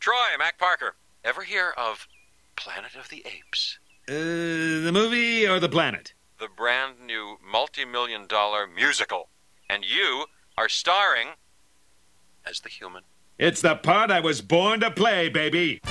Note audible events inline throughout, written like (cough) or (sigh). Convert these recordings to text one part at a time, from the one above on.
Troy, Mac Parker. Ever hear of Planet of the Apes? Uh, the movie or the planet? The brand new multi million dollar musical. And you are starring as the human. It's the part I was born to play, baby.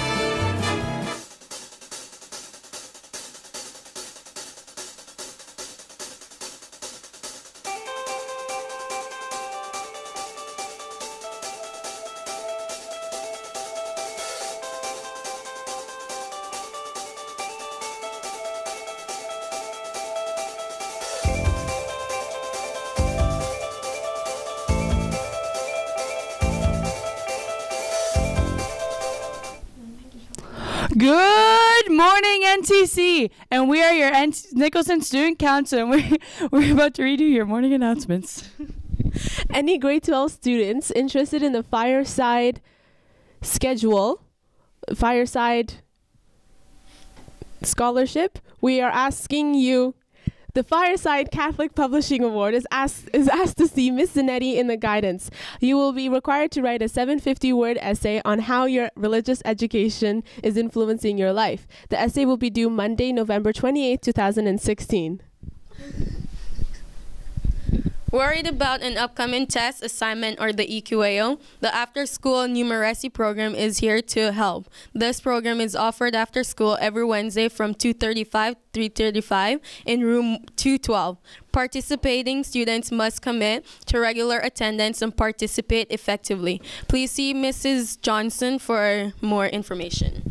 Good morning, NCC, and we are your N- Nicholson Student Council, and we're, (laughs) we're about to redo your morning announcements. (laughs) Any grade 12 students interested in the fireside schedule, fireside scholarship, we are asking you. The Fireside Catholic Publishing Award is asked is asked to see Miss Zanetti in the guidance. You will be required to write a 750 word essay on how your religious education is influencing your life. The essay will be due Monday, November 28, 2016. Worried about an upcoming test, assignment, or the EQAO? The After School Numeracy program is here to help. This program is offered after school every Wednesday from 2:35 3:35 in room 212. Participating students must commit to regular attendance and participate effectively. Please see Mrs. Johnson for more information.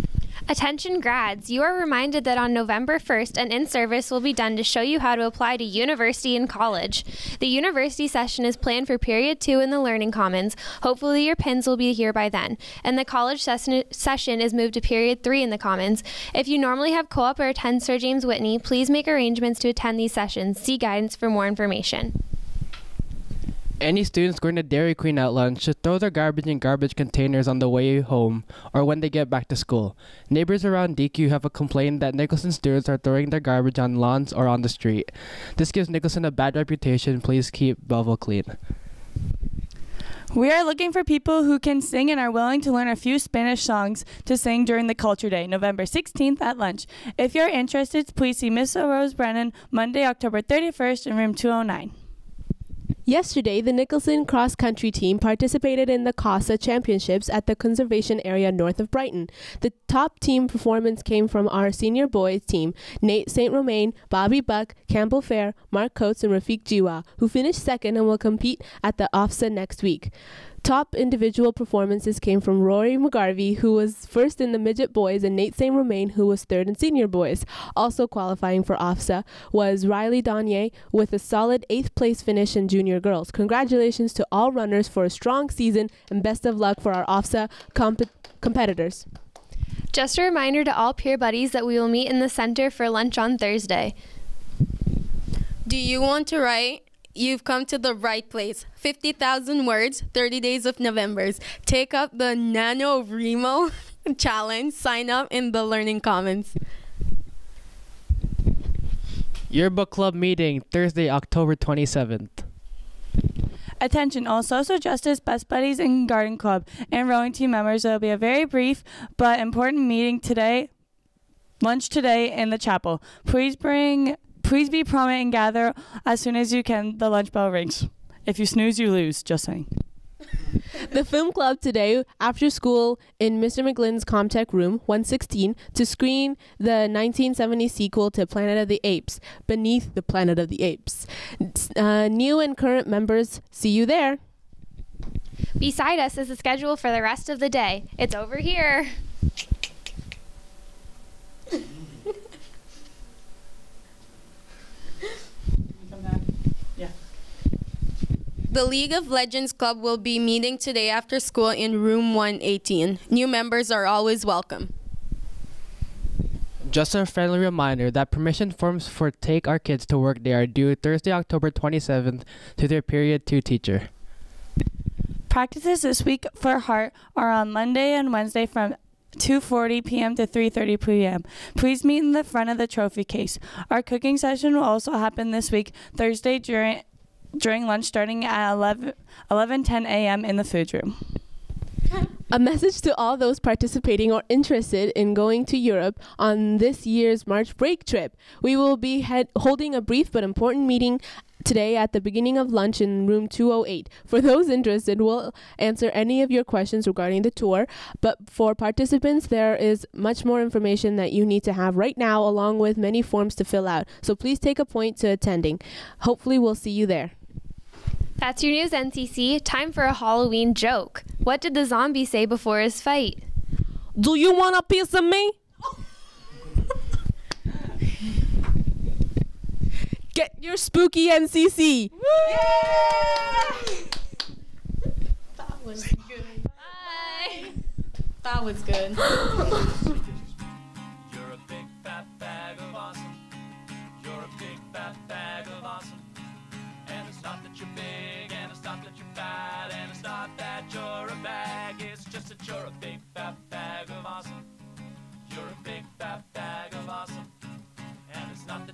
Attention grads, you are reminded that on November 1st, an in service will be done to show you how to apply to university and college. The university session is planned for period two in the Learning Commons. Hopefully, your pins will be here by then. And the college ses- session is moved to period three in the Commons. If you normally have co op or attend Sir James Whitney, please make arrangements to attend these sessions. See guidance for more information. Any students going to Dairy Queen at lunch should throw their garbage in garbage containers on the way home or when they get back to school. Neighbors around DQ have complained that Nicholson students are throwing their garbage on lawns or on the street. This gives Nicholson a bad reputation. Please keep Belleville clean. We are looking for people who can sing and are willing to learn a few Spanish songs to sing during the Culture Day, November 16th at lunch. If you're interested, please see Miss Rose Brennan Monday, October 31st in room 209. Yesterday, the Nicholson cross country team participated in the COSSA Championships at the conservation area north of Brighton. The top team performance came from our senior boys team Nate St. Romain, Bobby Buck, Campbell Fair, Mark Coates, and Rafiq Jiwa, who finished second and will compete at the OFSAA next week. Top individual performances came from Rory McGarvey, who was first in the midget boys, and Nate St. Romain, who was third in senior boys. Also qualifying for OFSAA was Riley Donier with a solid eighth place finish in junior girls. Congratulations to all runners for a strong season, and best of luck for our OFSAA comp- competitors. Just a reminder to all peer buddies that we will meet in the center for lunch on Thursday. Do you want to write? You've come to the right place. 50,000 words, 30 days of Novembers. Take up the NaNoWriMo (laughs) challenge. Sign up in the Learning Commons. Your book club meeting Thursday, October 27th. Attention, all social justice, best buddies, and garden club and rowing team members. There will be a very brief but important meeting today, lunch today in the chapel. Please bring, please be prominent and gather as soon as you can. The lunch bell rings. If you snooze, you lose. Just saying. (laughs) The film club today, after school, in Mr. McGlynn's Comtech room 116, to screen the 1970 sequel to Planet of the Apes, Beneath the Planet of the Apes. Uh, new and current members, see you there. Beside us is the schedule for the rest of the day. It's over here. The League of Legends Club will be meeting today after school in room 118. New members are always welcome. Just a friendly reminder that permission forms for Take Our Kids to Work Day are due Thursday, October 27th to their period 2 teacher. Practices this week for Heart are on Monday and Wednesday from 2:40 p.m. to 3:30 p.m. Please meet in the front of the trophy case. Our cooking session will also happen this week, Thursday during during lunch starting at 11 11:10 a.m. in the food room. A message to all those participating or interested in going to Europe on this year's March break trip. We will be holding a brief but important meeting today at the beginning of lunch in room 208. For those interested, we'll answer any of your questions regarding the tour, but for participants, there is much more information that you need to have right now, along with many forms to fill out. So please take a point to attending. Hopefully, we'll see you there. That's your news, NCC. Time for a Halloween joke. What did the zombie say before his fight? Do you want a piece of me? Get your spooky NCC. That was good. You're (gasps) (laughs)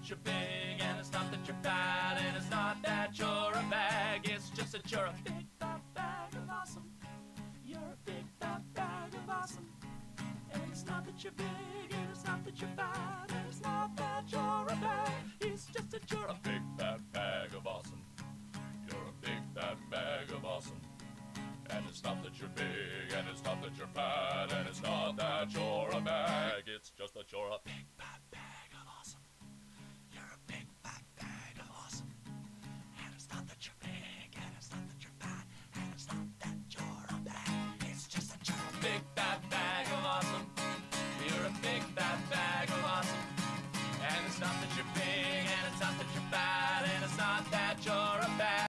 you're big, and it's not that you're and it's not that you're a bag. It's just that you're a big fat bag of awesome. You're a big fat bag of awesome. And it's not that you're big, and it's not that you're fat, and it's not that you're a bag. It's just that you're a big fat bag of awesome. You're a big fat bag of awesome. And it's not that you're big, and it's not that you're fat, and it's not that you're a bag. It's just that you're a big fat